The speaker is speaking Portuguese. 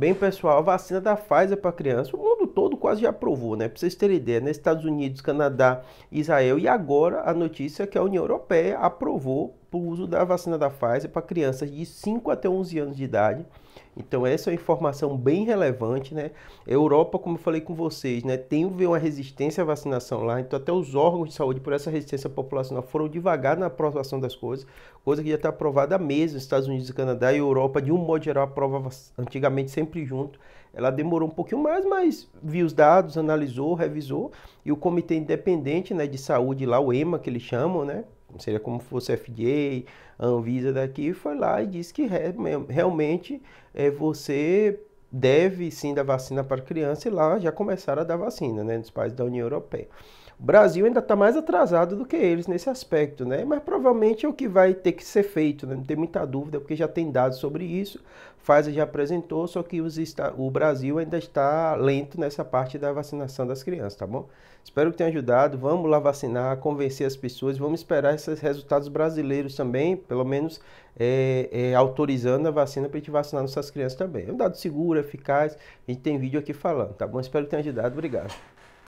Bem, pessoal, a vacina da Pfizer para criança, o mundo todo quase já aprovou, né? Para vocês terem ideia, né? Estados Unidos, Canadá, Israel e agora a notícia é que a União Europeia aprovou o uso da vacina da Pfizer para crianças de 5 até 11 anos de idade. Então essa é uma informação bem relevante, né? A Europa, como eu falei com vocês, né, tem uma resistência à vacinação lá, então até os órgãos de saúde por essa resistência populacional foram devagar na aprovação das coisas, coisa que já está aprovada meses nos Estados Unidos e Canadá e Europa, de um modo geral, aprovava antigamente sempre junto. Ela demorou um pouquinho mais, mas viu os dados, analisou, revisou, e o Comitê Independente né, de Saúde lá, o EMA, que eles chamam, né? Seria como fosse FDA, Anvisa daqui, foi lá e disse que realmente é, você deve sim dar vacina para criança e lá já começaram a dar vacina, né, nos países da União Europeia. O Brasil ainda está mais atrasado do que eles nesse aspecto, né? Mas provavelmente é o que vai ter que ser feito, né? Não tem muita dúvida, porque já tem dados sobre isso. Pfizer já apresentou, só que os, o Brasil ainda está lento nessa parte da vacinação das crianças, tá bom? Espero que tenha ajudado. Vamos lá vacinar, convencer as pessoas. Vamos esperar esses resultados brasileiros também, pelo menos é, é, autorizando a vacina para a gente vacinar nossas crianças também. É um dado seguro, eficaz. A gente tem vídeo aqui falando, tá bom? Espero que tenha ajudado. Obrigado.